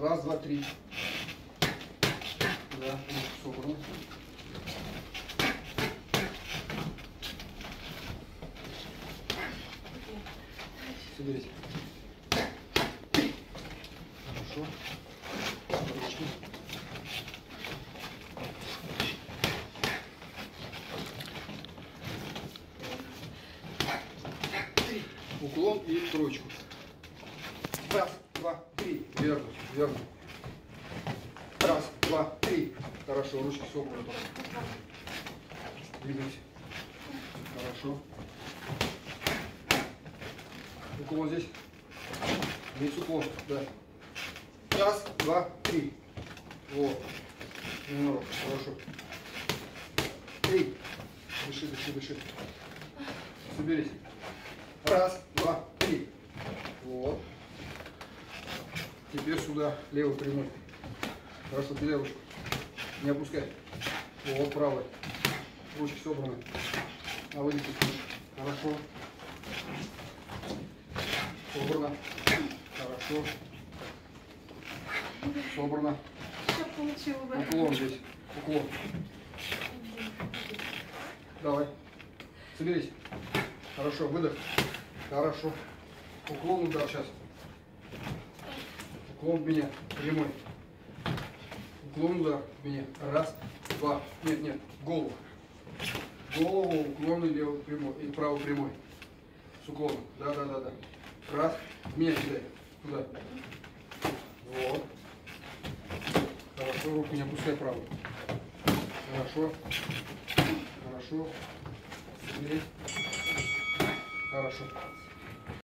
Раз, два, три. Да, собрано. Соберись. Хорошо. Ручки. Уклон и троечку. Раз, два, три. Верно, верно. Раз, два, три. Хорошо, ручки собраны. Двигайте. Хорошо. Уклон здесь. Здесь уклон, да. Раз, два, три. Вот. Немного, хорошо. Три. Дыши, дыши, дыши. Соберись. Раз, два, три. Вот. Теперь сюда, левый прямой. Хорошо, ты ручку. Не опускай. Вот, правый. Ручки собраны. А выйдите. Хорошо. Собрано. Хорошо. Собрано. Все получила бы. Уклон здесь. Уклон. Давай. Соберись. Хорошо, выдох. Хорошо. Уклон удар сейчас. Уклон меня. Прямой. Уклон удар меня. Раз, два. Нет, нет. Голову. Голову, уклон и левый прямой. И правый прямой. С уклоном. Да, да, да, да. Раз. Меня кидай. Туда. Вот. Хорошо, руку не опускай правую. Хорошо. Хорошо. Соберись. Хорошо.